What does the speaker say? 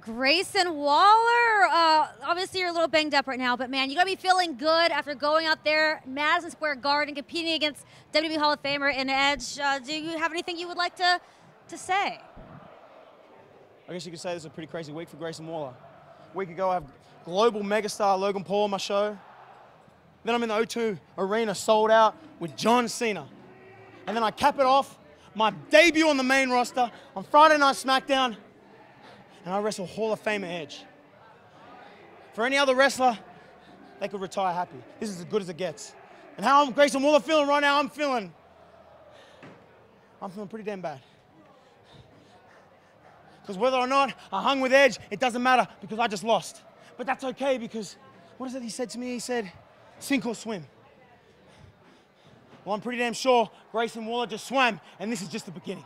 Grayson Waller, uh, obviously you're a little banged up right now, but man, you gotta be feeling good after going out there, Madison Square Garden, competing against WWE Hall of Famer and Edge. Uh, do you have anything you would like to to say? I guess you could say this is a pretty crazy week for Grayson Waller. A week ago, I have global megastar Logan Paul on my show. Then I'm in the O2 Arena, sold out with John Cena. And then I cap it off, my debut on the main roster on Friday Night SmackDown, and I wrestle Hall of Famer Edge. For any other wrestler, they could retire happy. This is as good as it gets. And how I'm Grayson Waller feeling right now, I'm feeling, I'm feeling pretty damn bad. Because whether or not I hung with Edge, it doesn't matter because I just lost. But that's okay because what is it he said to me? He said, sink or swim. Well, I'm pretty damn sure Grayson Waller just swam, and this is just the beginning.